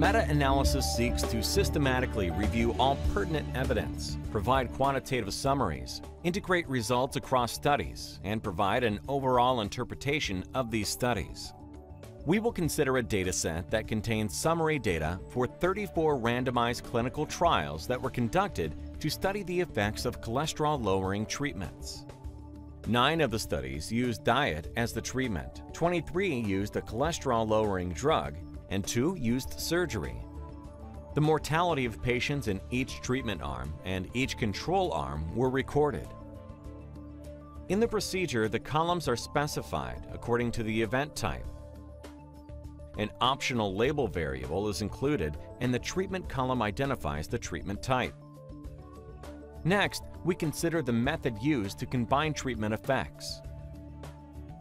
meta-analysis seeks to systematically review all pertinent evidence, provide quantitative summaries, integrate results across studies, and provide an overall interpretation of these studies. We will consider a dataset that contains summary data for 34 randomized clinical trials that were conducted to study the effects of cholesterol-lowering treatments. Nine of the studies used diet as the treatment, 23 used a cholesterol-lowering drug, and two used surgery. The mortality of patients in each treatment arm and each control arm were recorded. In the procedure, the columns are specified according to the event type. An optional label variable is included and the treatment column identifies the treatment type. Next, we consider the method used to combine treatment effects.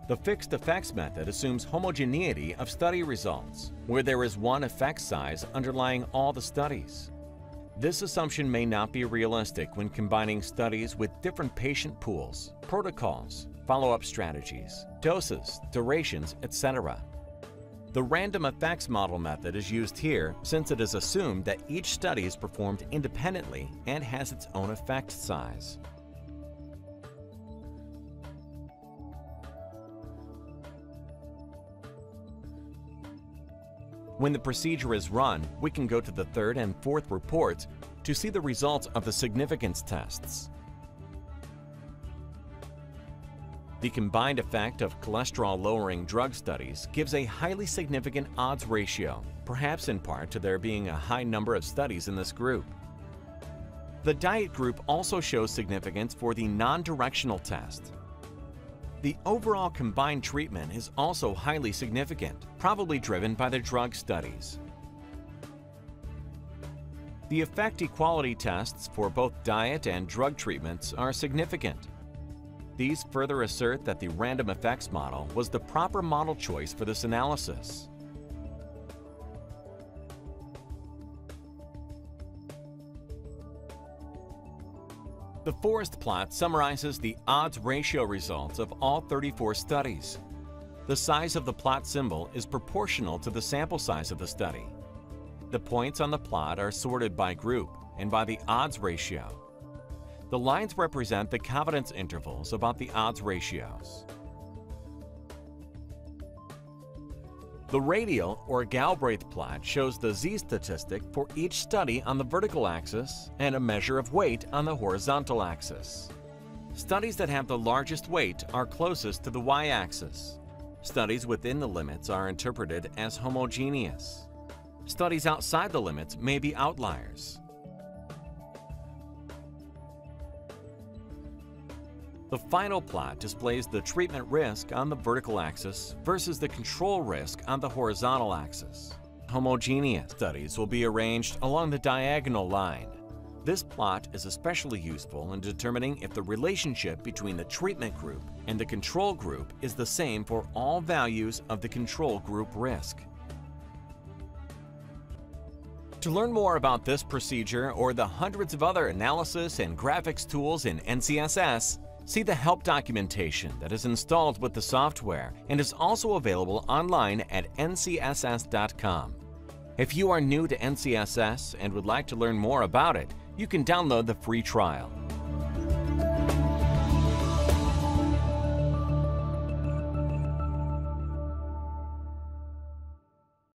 The fixed effects method assumes homogeneity of study results, where there is one effect size underlying all the studies. This assumption may not be realistic when combining studies with different patient pools, protocols, follow-up strategies, doses, durations, etc. The random effects model method is used here since it is assumed that each study is performed independently and has its own effect size. When the procedure is run, we can go to the third and fourth reports to see the results of the significance tests. The combined effect of cholesterol-lowering drug studies gives a highly significant odds ratio, perhaps in part to there being a high number of studies in this group. The diet group also shows significance for the non-directional test, the overall combined treatment is also highly significant, probably driven by the drug studies. The effect equality tests for both diet and drug treatments are significant. These further assert that the random effects model was the proper model choice for this analysis. The forest plot summarizes the odds ratio results of all 34 studies. The size of the plot symbol is proportional to the sample size of the study. The points on the plot are sorted by group and by the odds ratio. The lines represent the confidence intervals about the odds ratios. The radial or Galbraith plot shows the z-statistic for each study on the vertical axis and a measure of weight on the horizontal axis. Studies that have the largest weight are closest to the y-axis. Studies within the limits are interpreted as homogeneous. Studies outside the limits may be outliers. The final plot displays the treatment risk on the vertical axis versus the control risk on the horizontal axis. Homogeneous studies will be arranged along the diagonal line. This plot is especially useful in determining if the relationship between the treatment group and the control group is the same for all values of the control group risk. To learn more about this procedure or the hundreds of other analysis and graphics tools in NCSS, See the help documentation that is installed with the software and is also available online at ncss.com. If you are new to NCSS and would like to learn more about it, you can download the free trial.